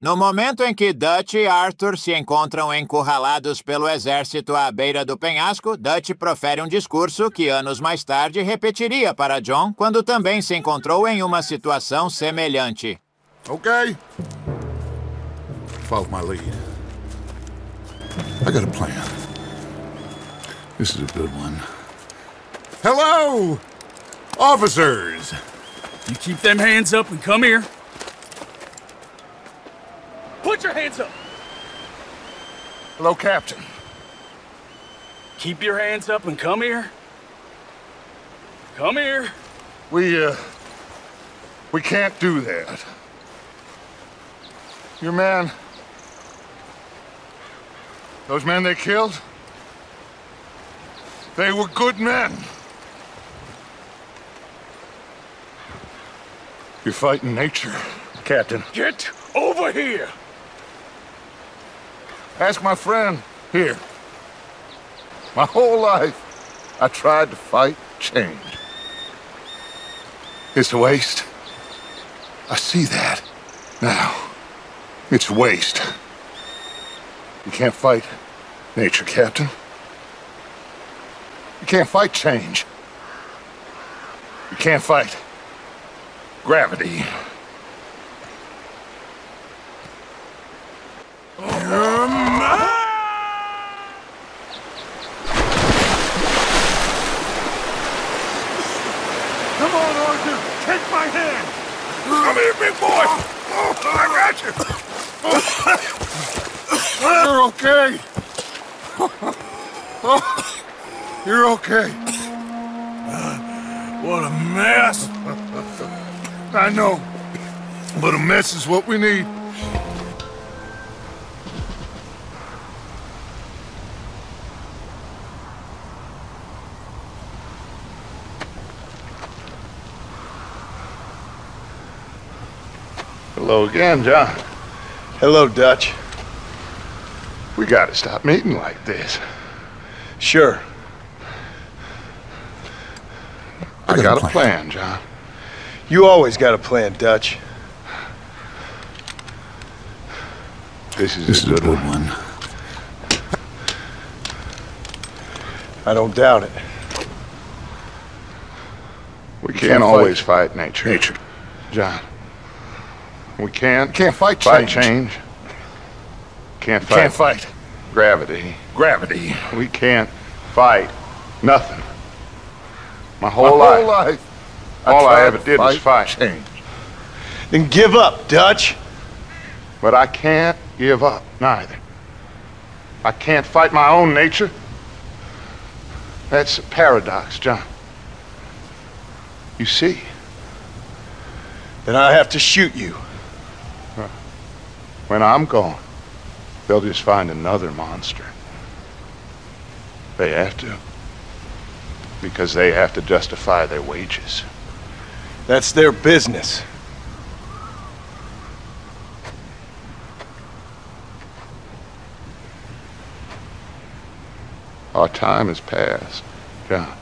No momento em que Dutch e Arthur se encontram encurralados pelo exército à beira do penhasco, Dutch profere um discurso que anos mais tarde repetiria para John quando também se encontrou em uma situação semelhante. Okay? Follow my lead. I got a plan. This is a good one. Hello! Officers! You keep them hands up and come here. Put your hands up. Hello, Captain. Keep your hands up and come here. Come here. We, uh... We can't do that. Your man... Those men they killed? They were good men. You're fighting nature, Captain. Get over here. Ask my friend here. My whole life, I tried to fight change. It's a waste. I see that now. It's waste. You can't fight nature, Captain. You can't fight change. You can't fight gravity. Come on, Arthur! Take my hand! Come here, big boy! I got you! You're okay! You're okay. What a mess. I know. But a mess is what we need. Hello again, John. Hello, Dutch. We gotta stop meeting like this. Sure. I got a plan, John. You always got a plan, Dutch. This is, a, good one. I don't doubt it. We can't, can't always fight, nature. Nature. John. We can't. Can't fight change. change. Can't fight. Can't fight. Gravity. Gravity. We can't fight nothing. My whole, My whole life. All I, tried ever did was fight fight. change. Then give up, Dutch. But I can't give up, neither. I can't fight my own nature. That's a paradox, John. You see? Then I have to shoot you. When I'm gone, they'll just find another monster. They have to. Because they have to justify their wages. That's their business. Our time has passed, John.